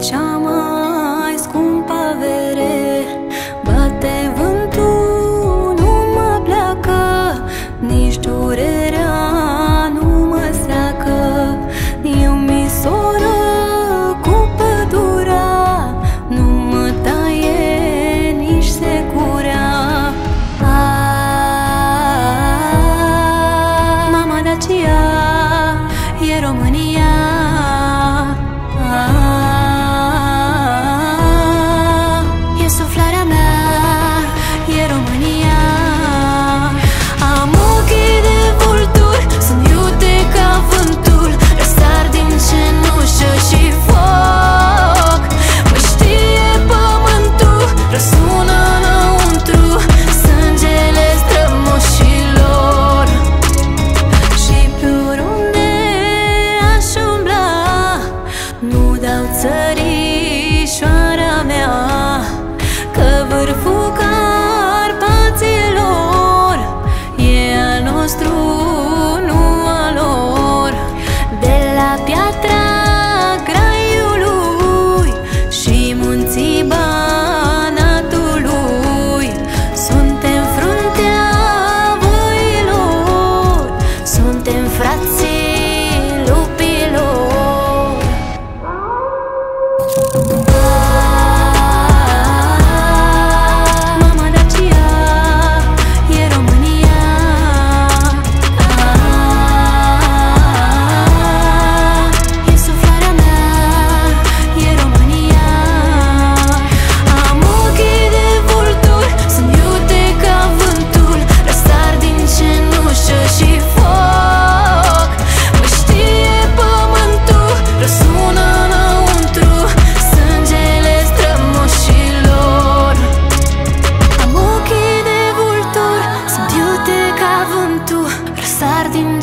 cea mai scumpă verere nostru, nu al lor. De la piatra graiului și munții banatului Suntem fruntea voilor, suntem frații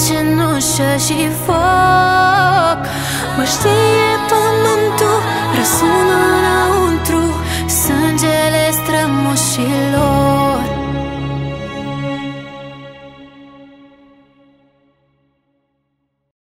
cenușă și foc. Mă știe pământul